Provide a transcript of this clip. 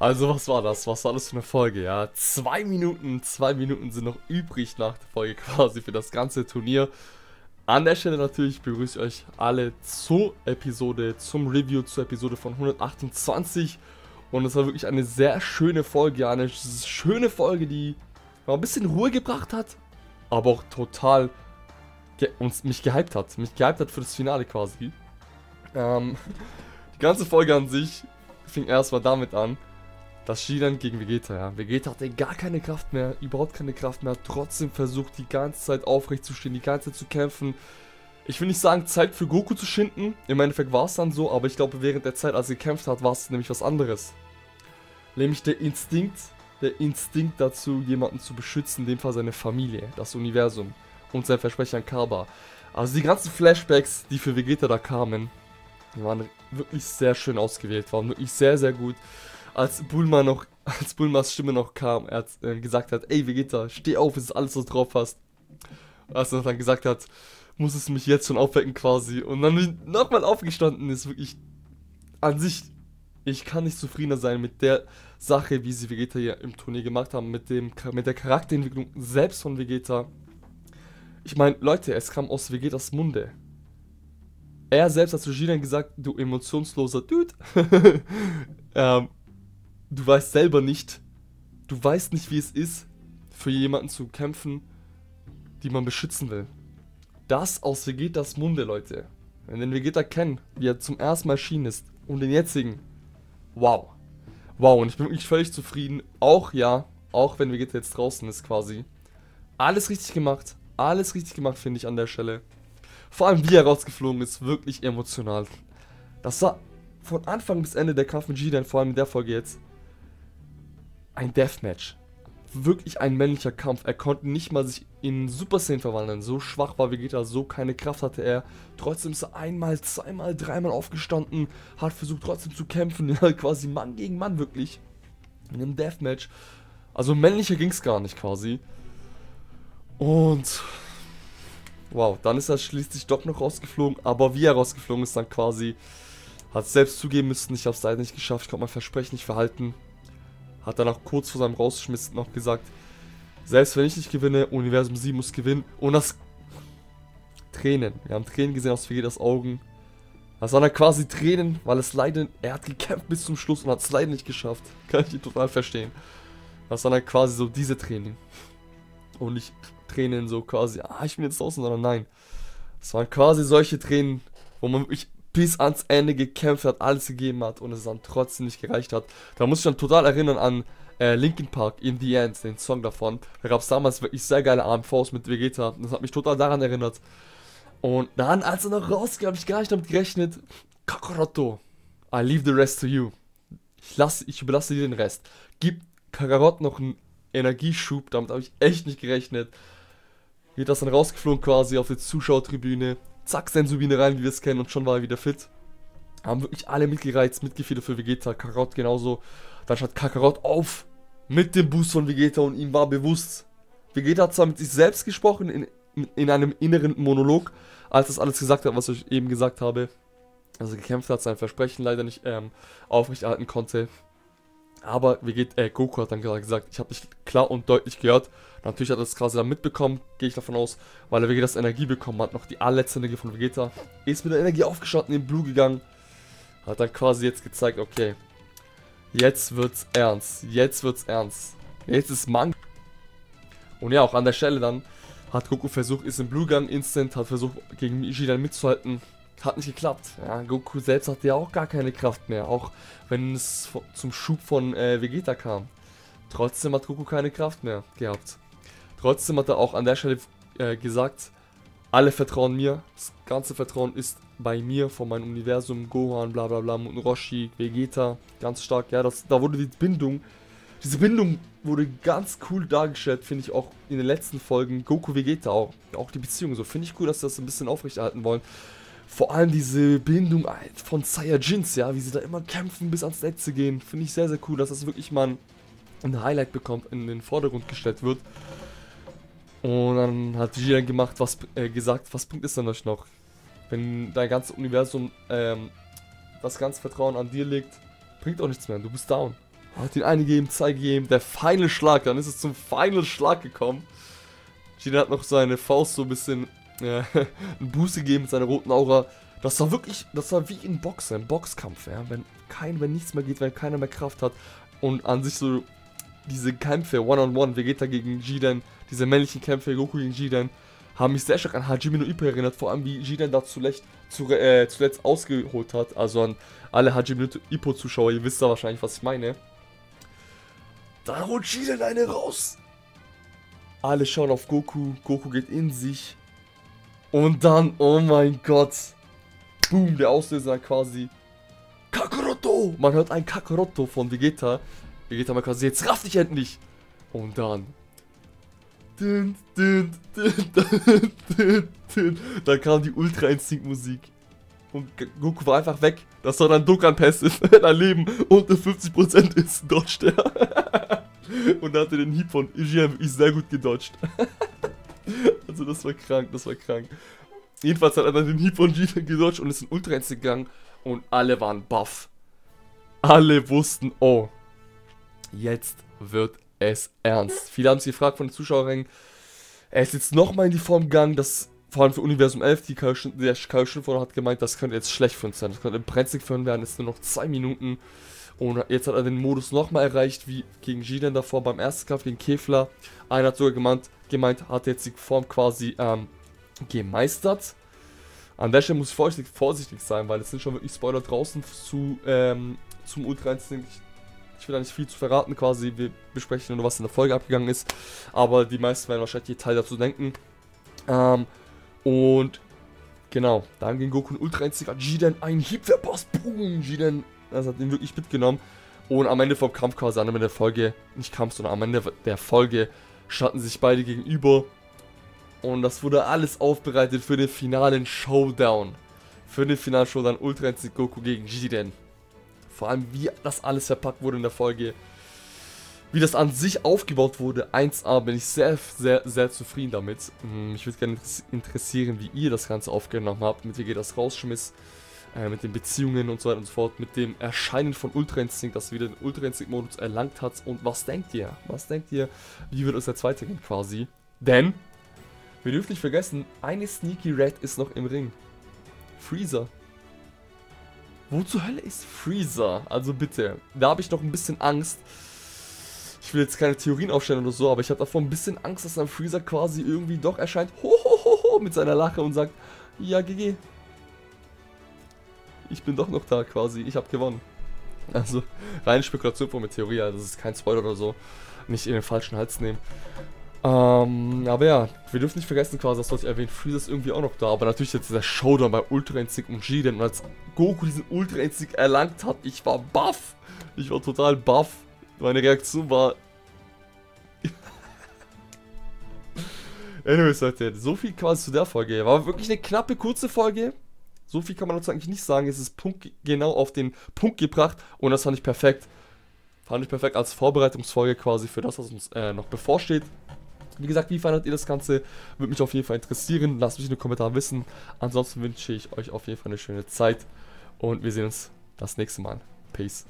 Also was war das? Was war das für eine Folge? Ja, zwei Minuten, zwei Minuten sind noch übrig nach der Folge quasi für das ganze Turnier. An der Stelle natürlich begrüße ich euch alle zur Episode, zum Review zur Episode von 128. Und es war wirklich eine sehr schöne Folge, eine schöne Folge, die mal ein bisschen Ruhe gebracht hat, aber auch total uns, mich gehypt hat. Mich gehypt hat für das Finale quasi. Ähm, die ganze Folge an sich fing erstmal damit an, dass Shiran gegen Vegeta, ja. Vegeta hatte gar keine Kraft mehr, überhaupt keine Kraft mehr, hat trotzdem versucht, die ganze Zeit aufrecht zu stehen, die ganze Zeit zu kämpfen. Ich will nicht sagen, Zeit für Goku zu schinden, im Endeffekt war es dann so, aber ich glaube, während der Zeit, als er gekämpft hat, war es nämlich was anderes. Nämlich der Instinkt, der Instinkt dazu, jemanden zu beschützen, in dem Fall seine Familie, das Universum und sein Versprechen an Kaba. Also die ganzen Flashbacks, die für Vegeta da kamen, waren wirklich sehr schön ausgewählt, waren wirklich sehr, sehr gut als Bulma noch, als Bulmas Stimme noch kam, er hat äh, gesagt hat, ey Vegeta, steh auf, es ist alles, was du drauf hast. Als er dann gesagt hat, muss es mich jetzt schon aufwecken quasi. Und dann nochmal aufgestanden ist, wirklich an sich, ich kann nicht zufriedener sein mit der Sache, wie sie Vegeta hier im Turnier gemacht haben, mit, dem, mit der Charakterentwicklung selbst von Vegeta. Ich meine, Leute, es kam aus Vegetas Munde. Er selbst hat zu Jiren gesagt, du emotionsloser Dude. ähm, du weißt selber nicht, du weißt nicht, wie es ist, für jemanden zu kämpfen, die man beschützen will. Das aus Vegetas Munde, Leute. Wenn den Vegeta kennen, wie er zum ersten Mal erschienen ist und den jetzigen. Wow. Wow, und ich bin wirklich völlig zufrieden. Auch ja, auch wenn Vegeta jetzt draußen ist quasi. Alles richtig gemacht. Alles richtig gemacht, finde ich an der Stelle. Vor allem, wie er rausgeflogen ist, wirklich emotional. Das war von Anfang bis Ende der Kampf mit Jiren, vor allem in der Folge jetzt, ein Deathmatch. Wirklich ein männlicher Kampf. Er konnte nicht mal sich in Super Saiyan verwandeln. So schwach war Vegeta, so keine Kraft hatte er. Trotzdem ist er einmal, zweimal, dreimal aufgestanden, hat versucht trotzdem zu kämpfen. Ja, quasi Mann gegen Mann wirklich. In einem Deathmatch. Also männlicher ging es gar nicht quasi. Und wow, dann ist er schließlich doch noch rausgeflogen. Aber wie er rausgeflogen ist, dann quasi hat selbst zugeben müssen, ich habe es leider nicht geschafft, ich konnte mein Versprechen nicht verhalten hat danach kurz vor seinem Rausschmiss noch gesagt, selbst wenn ich nicht gewinne, Universum 7 muss gewinnen. Und das Tränen. Wir haben Tränen gesehen aus Vegetas Augen. Das waren dann quasi Tränen, weil es leider, er hat gekämpft bis zum Schluss und hat es leider nicht geschafft. Kann ich total verstehen. Das waren dann quasi so diese Tränen. Und nicht Tränen so quasi, ah, ich bin jetzt draußen, sondern nein. Es waren quasi solche Tränen, wo man wirklich bis ans Ende gekämpft hat, alles gegeben hat und es dann trotzdem nicht gereicht hat. Da muss ich dann total erinnern an äh, Linkin Park in the End, den Song davon. Da gab es damals wirklich sehr geile AMVs mit Vegeta. Das hat mich total daran erinnert. Und dann, als er noch rausging, habe ich gar nicht damit gerechnet. Kakaroto, I leave the rest to you. Ich, lasse, ich überlasse dir den Rest. Gib Kakarot noch einen Energieschub, damit habe ich echt nicht gerechnet. Wird das dann rausgeflogen quasi auf die Zuschauertribüne zack, Sensubine rein, wie wir es kennen, und schon war er wieder fit. Haben wirklich alle mitgereizt, mitgefiedert für Vegeta, Kakarot genauso. Dann stand Kakarot auf mit dem Boost von Vegeta und ihm war bewusst. Vegeta hat zwar mit sich selbst gesprochen, in, in einem inneren Monolog, als das alles gesagt hat, was ich eben gesagt habe. Also gekämpft hat, sein Versprechen leider nicht ähm, aufrechterhalten konnte. Aber Vegeta, äh, Goku hat dann gesagt, ich habe dich klar und deutlich gehört. Natürlich hat er das quasi dann mitbekommen, gehe ich davon aus, weil er Vegetas Energie bekommen hat. Noch die allerletzte Energie von Vegeta. Ist mit der Energie aufgestanden, in Blue gegangen. Hat dann quasi jetzt gezeigt, okay, jetzt wird's ernst. Jetzt wird's ernst. Jetzt ist Mang. Und ja, auch an der Stelle dann hat Goku versucht, ist in Blue gegangen, instant, hat versucht, gegen Ichi dann mitzuhalten. Hat nicht geklappt. Ja, Goku selbst hatte ja auch gar keine Kraft mehr, auch wenn es zum Schub von äh, Vegeta kam. Trotzdem hat Goku keine Kraft mehr gehabt. Trotzdem hat er auch an der Stelle äh, gesagt, alle vertrauen mir, das ganze Vertrauen ist bei mir, von meinem Universum, Gohan, bla bla bla, Roshi, Vegeta, ganz stark. Ja, das, da wurde die Bindung, diese Bindung wurde ganz cool dargestellt, finde ich auch in den letzten Folgen. Goku, Vegeta auch, auch die Beziehung so, finde ich cool, dass sie das ein bisschen aufrechterhalten wollen. Vor allem diese Bindung von Saiyajins, ja, wie sie da immer kämpfen bis ans Letzte gehen, finde ich sehr, sehr cool, dass das wirklich mal ein, Highlight bekommt, in den Vordergrund gestellt wird. Und dann hat Jiren gemacht, was äh, gesagt, was bringt es denn euch noch? Wenn dein ganzes Universum, ähm, das ganze Vertrauen an dir liegt, bringt auch nichts mehr. Du bist down. Hat ihn eine gegeben, zwei gegeben. Der Final Schlag, dann ist es zum Final Schlag gekommen. Jiren hat noch seine Faust so ein bisschen äh, einen Boost gegeben mit seiner roten Aura. Das war wirklich, das war wie in Boxen, ein Boxkampf, ja. Wenn kein, wenn nichts mehr geht, wenn keiner mehr Kraft hat und an sich so diese Kämpfe, One-on-One, -on -one, Vegeta gegen Jiren, diese männlichen Kämpfe, Goku gegen Jiren, haben mich sehr stark an Hajime no Ippo erinnert, vor allem wie Jiren da zuletzt, zu, äh, zuletzt ausgeholt hat, also an alle Hajime no Ippo Zuschauer, ihr wisst da wahrscheinlich, was ich meine. Da holt Jiren eine raus. Alle schauen auf Goku, Goku geht in sich. Und dann, oh mein Gott. Boom, der Auslöser quasi. Kakaroto! Man hört ein Kakaroto von Vegeta. Vegeta mal quasi, jetzt raff dich endlich! Und dann. Dün, dün, dün, Dann kam die Ultra Instinct Musik. Und Goku war einfach weg. Das war dann Dokkan Passive. Wenn ein Leben unter 50% ist, dodged er. Und er hatte den Hieb von Ijian wirklich sehr gut gedodged. Also das war krank, das war krank. Jedenfalls hat er dann den Hieb von Jiren gedodged und ist in Ultra Instinct gegangen. Und alle waren baff. Alle wussten, oh, jetzt wird es ernst. Viele haben sich gefragt von den Zuschauern, er ist jetzt nochmal in die Form gegangen, das vor allem für Universum 11, die Karl, der Karl Schiffner hat gemeint, das könnte jetzt schlecht für uns sein. Das könnte brenzlig für uns werden, es sind nur noch zwei Minuten. Und jetzt hat er den Modus nochmal erreicht, wie gegen Jiren davor beim ersten Kampf gegen Kefler. Einer hat sogar gemeint, gemeint hat jetzt die Form quasi ähm, gemeistert. An der Stelle muss ich vorsichtig, vorsichtig sein, weil es sind schon wirklich Spoiler draußen zu, ähm, zum Ultra Instinct. Ich, ich will da nicht viel zu verraten, quasi. Wir besprechen nur, was in der Folge abgegangen ist. Aber die meisten werden wahrscheinlich Teil dazu denken. Ähm, und genau, dann ging Goku in Ultra Instinct, hat Jiden einen Hieb verpasst. Boom, Jiden, das hat ihn wirklich mitgenommen. Und am Ende vom Kampf quasi, am Ende der Folge, nicht Kampf, sondern am Ende der Folge standen sich beide gegenüber. Und das wurde alles aufbereitet für den finalen Showdown. Für den finalen Showdown Ultra Instinct Goku gegen Jiren. Vor allem, wie das alles verpackt wurde in der Folge. Wie das an sich aufgebaut wurde, 1A, bin ich sehr, sehr, sehr zufrieden damit. Hm, mich würde gerne interessieren, wie ihr das Ganze aufgenommen habt, mit wie geht das rausschmiss, äh, mit den Beziehungen und so weiter und so fort, mit dem Erscheinen von Ultra Instinct, das wieder den Ultra Instinct Modus erlangt hat. Und was denkt ihr? Was denkt ihr, wie wird es jetzt weitergehen quasi? Denn wir dürfen nicht vergessen, eine Sneaky Red ist noch im Ring. Freezer. Wo zur Hölle ist Freezer? Also bitte, da habe ich noch ein bisschen Angst. Ich will jetzt keine Theorien aufstellen oder so, aber ich habe davor ein bisschen Angst, dass dann Freezer quasi irgendwie doch erscheint. Hohohoho mit seiner Lache und sagt, ja GG. Ich bin doch noch da quasi, ich habe gewonnen. Also, reine Spekulation von mit Theorie, also das ist kein Spoiler oder so. Nicht in den falschen Hals nehmen. Ähm, aber ja, wir dürfen nicht vergessen quasi, das was ich erwähnt, Freezer ist irgendwie auch noch da, aber natürlich jetzt dieser Showdown bei Ultra Instinct und Jiren und als Goku diesen Ultra Instinct erlangt hat, ich war baff, ich war total baff, meine Reaktion war... Anyways, Leute, so viel quasi zu der Folge, war wirklich eine knappe, kurze Folge, so viel kann man dazu eigentlich nicht sagen, es ist Punkt, genau auf den Punkt gebracht und das fand ich perfekt. Fand ich perfekt als Vorbereitungsfolge quasi für das, was uns äh, noch bevorsteht. Wie gesagt, wie fandet ihr das Ganze? Würde mich auf jeden Fall interessieren. Lasst mich in den Kommentaren wissen. Ansonsten wünsche ich euch auf jeden Fall eine schöne Zeit. Und wir sehen uns das nächste Mal. Peace.